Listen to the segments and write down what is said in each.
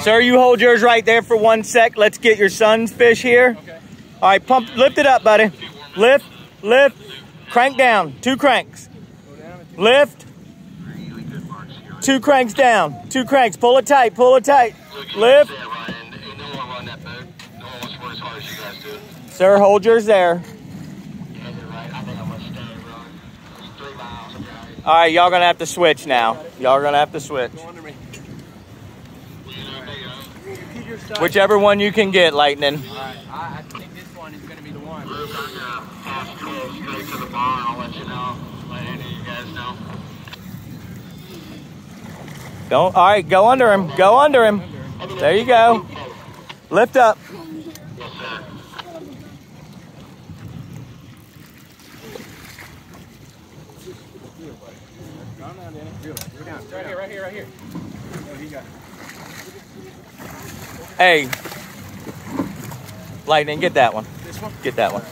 Sir, you hold yours right there for one sec. Let's get your son's fish here. Okay. All right, pump, lift it up, buddy. Lift, lift, crank down. Two cranks. Lift. Two cranks down. Two cranks. Pull it tight. Pull it tight. Lift. Sir, hold yours there. All right, y'all gonna have to switch now. Y'all gonna have to switch. Go under me. Whichever one you can get, Lightning. All right. I, I think this one is going to be the one. Don't. All right, go under him. Go under him. There you go. Lift up. Calm down, Danny. Go down. Right here, right here, right here. Oh, he got Hey, Lightning, get that one. this one. Get that one.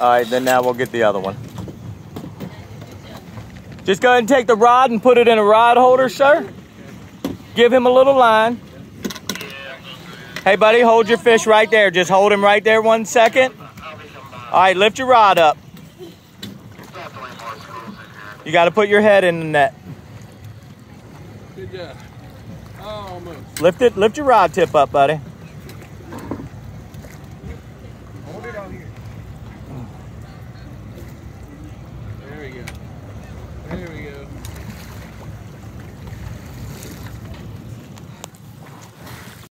All right, then now we'll get the other one. Just go ahead and take the rod and put it in a rod holder, sir. Give him a little line. Hey, buddy, hold your fish right there. Just hold him right there one second. All right, lift your rod up. You got to put your head in the net. Good job. Almost. Lift it. Lift your rod tip up, buddy.